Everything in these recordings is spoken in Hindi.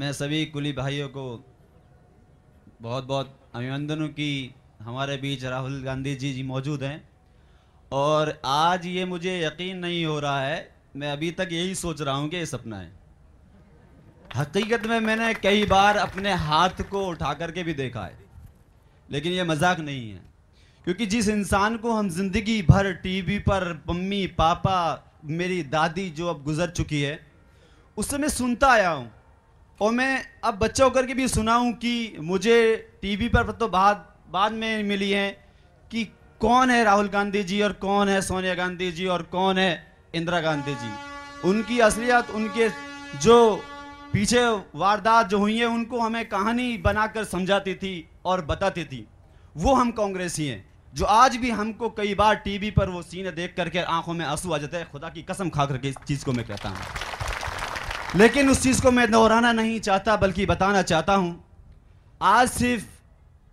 मैं सभी कुली भाइयों को बहुत बहुत अभिनंदन कि हमारे बीच राहुल गांधी जी जी मौजूद हैं। और आज ये मुझे यकीन नहीं हो रहा है, मैं अभी तक यही सोच रहा हूँ कि ये सपना है। हकीकत में मैंने कई बार अपने हाथ को उठा करके भी देखा है, लेकिन ये मज़ाक नहीं है। क्योंकि जिस इंसान को हम ज़िंदगी भर टीवी पर मम्मी, पापा, मेरी दादी जो अब गुजर चुकी है, उससे मैं सुनता आया हूँ। और मैं अब बच्चा होकर के भी सुना हूँ कि मुझे टीवी पर तो बाद बाद में मिली है कि कौन है राहुल गांधी जी और कौन है सोनिया गांधी जी और कौन है इंदिरा गांधी जी। उनकी असलियत, उनके जो पीछे वारदात जो हुई है, उनको हमें कहानी बनाकर समझाती थी और बताती थी। वो हम कांग्रेसी हैं, जो आज भी हमको कई बार टीवी पर वो सीन देख करके आँखों में आँसू आ जाते हैं। खुदा की कसम खा करके इस चीज़ को मैं कहता हूँ। लेकिन उस चीज़ को मैं दोहराना नहीं चाहता बल्कि बताना चाहता हूँ। आज सिर्फ़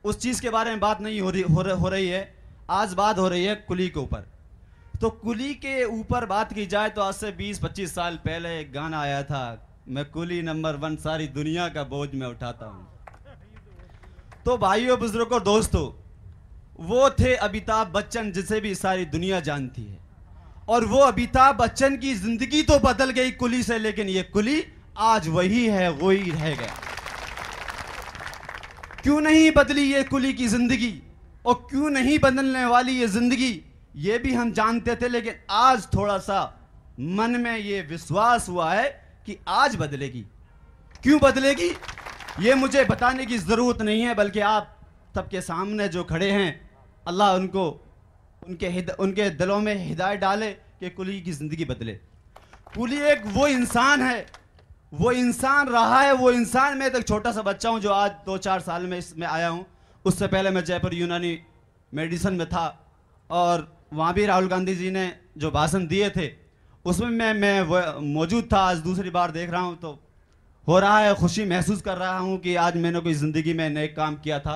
उस चीज़ के बारे में बात नहीं हो रही हो, रही, हो रही है। आज बात हो रही है कुली के ऊपर। तो कुली के ऊपर बात की जाए तो आज से 20-25 साल पहले एक गाना आया था मैं कुली नंबर वन सारी दुनिया का बोझ में उठाता हूँ। तो भाइयों बुज़ुर्गों दोस्तों वो थे अमिताभ बच्चन जिसे भी सारी दुनिया जानती है। और वो अमिताभ बच्चन की ज़िंदगी तो बदल गई कुली से, लेकिन ये कुली आज वही है, वही रह गया। क्यों नहीं बदली ये कुली की ज़िंदगी? और क्यों नहीं बदलने वाली ये ज़िंदगी? ये भी हम जानते थे, लेकिन आज थोड़ा सा मन में ये विश्वास हुआ है कि आज बदलेगी। क्यों बदलेगी? ये मुझे बताने की ज़रूरत नहीं है, बल्कि आप सबके सामने जो खड़े हैं, अल्लाह उनको उनके हिद, उनके दिलों में हिदायत डाले कि कुली की ज़िंदगी बदले। कुली एक वो इंसान है वो इंसान रहा है वो इंसान मैं एक छोटा सा बच्चा हूँ जो आज दो चार साल में इसमें आया हूँ। उससे पहले मैं जयपुर यूनानी मेडिसन में था और वहाँ भी राहुल गांधी जी ने जो भाषण दिए थे उसमें मैं मैं मौजूद था। आज दूसरी बार देख रहा हूँ तो हो रहा है खुशी महसूस कर रहा हूँ कि आज मैंने कोई ज़िंदगी में नए काम किया था।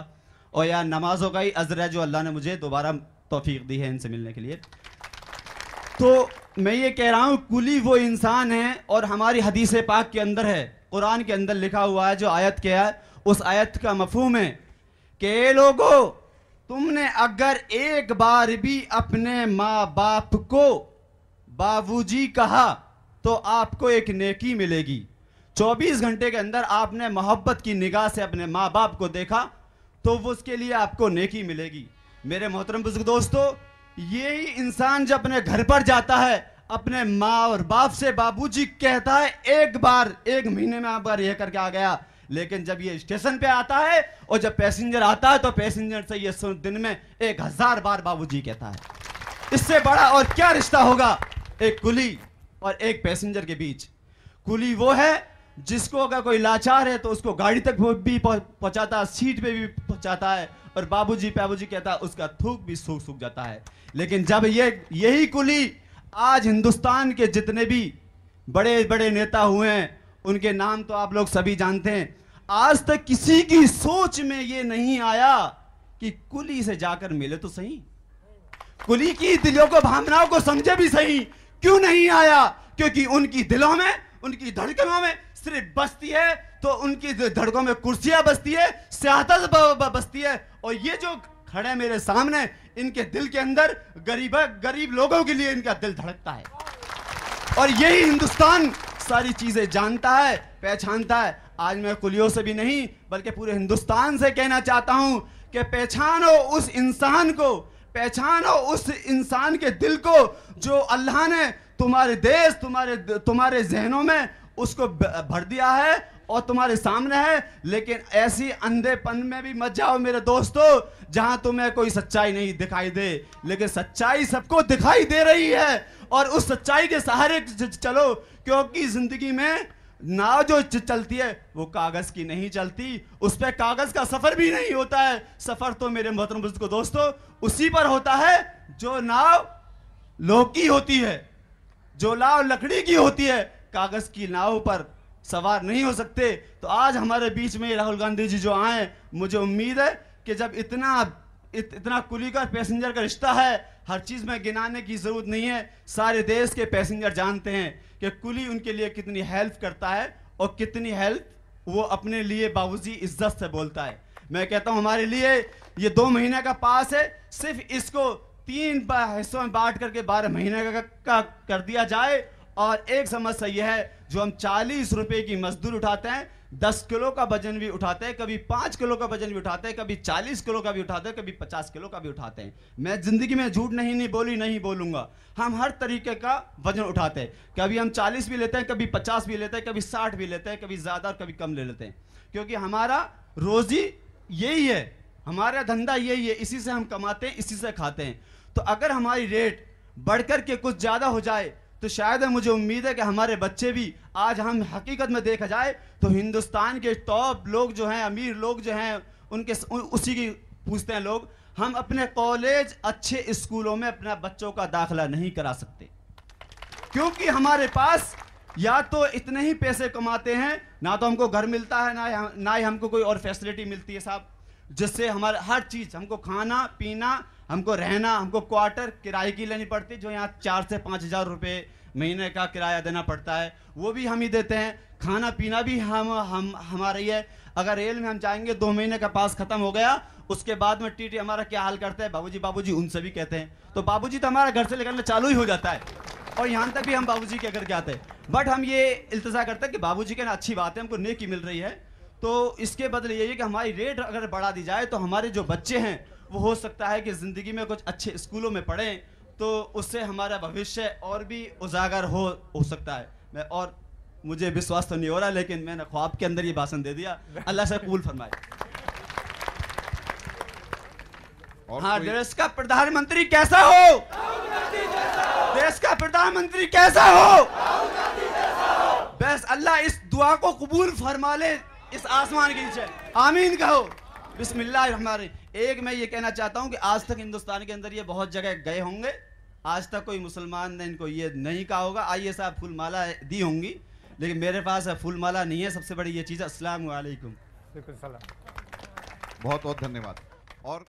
और यार नमाजों का ही अजर है जो अल्लाह ने मुझे दोबारा तोफीक दी है इनसे मिलने के लिए। तो मैं ये कह रहा हूँ, कुली वो इंसान है और हमारी हदीस पाक के अंदर है, कुरान के अंदर लिखा हुआ है, जो आयत क्या है, उस आयत का मफहम है कि लोगो, तुमने अगर एक बार भी अपने माँ बाप को बाबूजी कहा तो आपको एक नेकी मिलेगी। 24 घंटे के अंदर आपने मोहब्बत की निगाह से अपने माँ बाप को देखा तो उसके लिए आपको नेकी मिलेगी। मेरे मोहतरम बुज़ुर्ग दोस्तों, यही इंसान जब अपने घर पर जाता है, अपने माँ और बाप से बाबूजी कहता है, एक बार, एक महीने में आप बार यह करके आ गया। लेकिन जब ये स्टेशन पे आता है और जब पैसेंजर आता है तो पैसेंजर से ये दिन में एक हज़ार बार बाबूजी कहता है। इससे बड़ा और क्या रिश्ता होगा? एक कुली और एक पैसेंजर के बीच। कुली वो है जिसको अगर कोई लाचार है तो उसको गाड़ी तक भी पहुंचाता है, सीट पे भी पहुंचाता है और बाबूजी बाबूजी कहता है, उसका थूक भी सूख सूख जाता है। लेकिन जब ये, यही कुली आज हिंदुस्तान के जितने भी बड़े बड़े नेता हुए हैं, उनके नाम तो आप लोग सभी जानते हैं। आज तक किसी की सोच में ये नहीं आया कि कुली से जाकर मिले तो सही। कुली की दिलों को, भावनाओं को समझे भी सही। क्यों नहीं आया? क्योंकि उनकी दिलों में, उनकी धड़कनों में सिर्फ़ बसती है तो उनकी धड़कों में कुर्सियाँ बसती है, सियासत बसती है। और ये जो खड़े मेरे सामने, इनके दिल के अंदर गरीब गरीब लोगों के लिए इनका दिल धड़कता है। और यही हिंदुस्तान सारी चीज़ें जानता है, पहचानता है। आज मैं कुलियों से भी नहीं, बल्कि पूरे हिंदुस्तान से कहना चाहता हूँ कि पहचानो उस इंसान को, पहचानो उस इंसान के दिल को, जो अल्लाह ने तुम्हारे देश, तुम्हारे तुम्हारे जहनों में उसको भर दिया है और तुम्हारे सामने है, लेकिन ऐसी अंधेपन में भी मत जाओ मेरे दोस्तों, जहाँ तुम्हें कोई सच्चाई नहीं दिखाई दे, लेकिन सच्चाई सबको दिखाई दे रही है। और उस सच्चाई के सहारे चलो, क्योंकि ज़िंदगी में नाव जो चलती है, वो कागज़ की नहीं चलती। उस पर कागज़ का सफ़र भी नहीं होता है। सफ़र तो मेरे मोहतरम को दोस्तों, उसी पर होता है जो नाव लोह की होती है, जो नाव लकड़ी की होती है कागज़ की नाव पर सवार नहीं हो सकते। तो आज हमारे बीच में राहुल गांधी जी जो आए मुझे उम्मीद है कि जब इतना इत, इतना कुली का पैसेंजर का रिश्ता है हर चीज़ में गिनाने की ज़रूरत नहीं है। सारे देश के पैसेंजर जानते हैं कि कुली उनके लिए कितनी हेल्प करता है और कितनी हेल्प वो अपने लिए बाबूजी इज़्ज़त से बोलता है। मैं कहता हूँ हमारे लिए ये दो महीने का पास है सिर्फ़ इसको तीन हिस्सों में बांट करके बारह महीने का, का कर दिया जाए और एक समस्या यह है, जो हम चालीस रुपए की मजदूर उठाते हैं, दस किलो का वज़न भी उठाते हैं, कभी पाँच किलो का वज़न भी उठाते हैं, कभी चालीस किलो का भी उठाते हैं, कभी पचास किलो का भी उठाते हैं। मैं ज़िंदगी में झूठ नहीं नहीं बोली, नहीं बोलूँगा। हम हर तरीके का वज़न उठाते हैं। कभी हम चालीस भी लेते हैं, कभी पचास भी लेते हैं, कभी साठ भी लेते हैं, कभी ज़्यादा और कभी कम ले लेते हैं। क्योंकि हमारा रोजी यही है, हमारा धंधा यही है, इसी से हम कमाते हैं, इसी से खाते हैं। तो अगर हमारी रेट बढ़कर के कुछ ज़्यादा हो जाए तो शायद मुझे उम्मीद है कि हमारे बच्चे भी आज हम हकीकत में देखा जाए तो हिंदुस्तान के टॉप लोग जो हैं, अमीर लोग जो हैं, उनके उसी की पूछते हैं लोग, हम अपने कॉलेज अच्छे स्कूलों में अपने बच्चों का दाखिला नहीं करा सकते। क्योंकि हमारे पास या तो इतने ही पैसे कमाते हैं, ना तो हमको घर मिलता है, ना ना ही हमको कोई और फैसिलिटी मिलती है साहब, जिससे हमारे, हर चीज़, हमको खाना, पीना हमको रहना, हमको क्वार्टर किराए की लेनी पड़ती, जो यहाँ चार से पाँच हज़ार रुपये महीने का किराया देना पड़ता है, वो भी हम ही देते हैं। खाना पीना भी हम हम, हमारा ही है। अगर रेल में हम जाएँगे, दो महीने का पास खत्म हो गया, उसके बाद में टीटी हमारा क्या हाल करते हैं? बाबूजी बाबूजी, उनसे भी कहते हैं। तो बाबूजी तो हमारा घर से निकलना चालू ही हो जाता है। और यहाँ तक भी हम बाबूजी के करके आते हैं। बट हम ये इल्तजा करते हैं कि बाबूजी के ना अच्छी बात है हमको नेकी मिल रही है। तो इसके बदले यही कि हमारी रेट अगर बढ़ा दी जाए तो हमारे जो बच्चे हैं वो हो सकता है कि ज़िंदगी में कुछ अच्छे स्कूलों में पढ़ें तो उससे हमारा भविष्य और भी उजागर हो हो सकता है। मैं और मुझे विश्वास तो नहीं हो रहा लेकिन मैंने ख्वाब के अंदर ये भाषण दे दिया। अल्लाह से कबूल फरमाए। हाँ देश का प्रधानमंत्री कैसा हो? देश का प्रधानमंत्री कैसा हो? बस अल्लाह इस दुआ को कबूल फरमा ले इस आसमान के नीचे। आमीन कहो। बिस्मिल्लाह हमारे एक मैं ये कहना चाहता हूँ कि आज तक हिंदुस्तान के अंदर ये बहुत जगह गए होंगे। आज तक कोई मुसलमान ने इनको ये नहीं कहा होगा। आइए साहब फूल माला दी होंगी लेकिन मेरे पास फूल माला नहीं है। सबसे बड़ी ये चीज़ असलकुम बहुत बहुत धन्यवाद। और